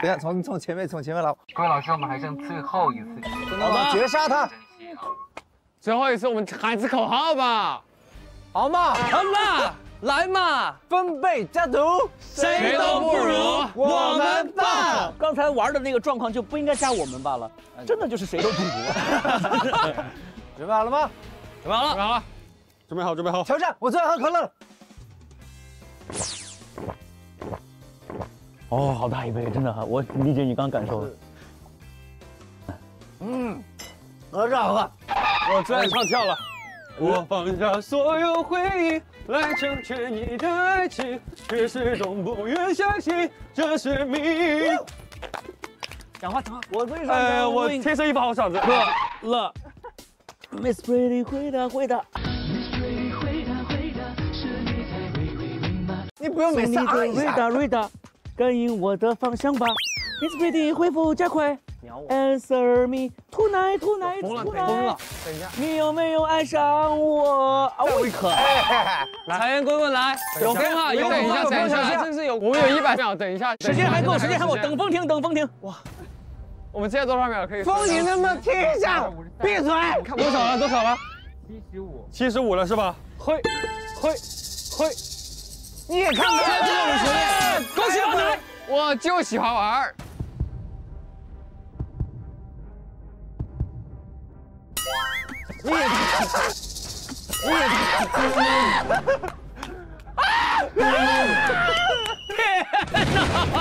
等下从从前面从前面来，各位老师，我们还剩最后一次，好吧，绝杀他！最后一次我们喊一次口号吧，好嘛，好嘛，来嘛，分贝加毒，谁都不如我们棒。刚才玩的那个状况就不应该加我们罢了，真的就是谁都不如。准备好了吗？准备好了，好了，准备好，准备好。挑战，我最爱喝可乐了。哦，好大一杯，真的哈，我理解你刚感受。嗯，喝着好喝。我最爱唱跳了。我放下所有回忆来成全你的爱情，却始终不愿相信这是命。讲话讲话，我为什呃，么？我天生一把好嗓子。乐乐，Miss Pretty 回答回答，你不用每次啊一回下。答回答，感应我的方向吧。Miss Pretty 回复加快，Answer me tonight tonight，tonight。疯了，等一下，你有没有爱上我？啊，我可财源滚滚来，有风啊，有等一下，等一下，真是有，我们有一百秒，等一下，时间还够，时间还够，等风停，等风停。哇，我们现在多少秒可以？风，你能不能听一下？闭嘴！看多少了？多少了？七十五，七十五了是吧？会，会，会，你也看不见。恭喜老奶！我就喜欢玩儿。你也，你也看。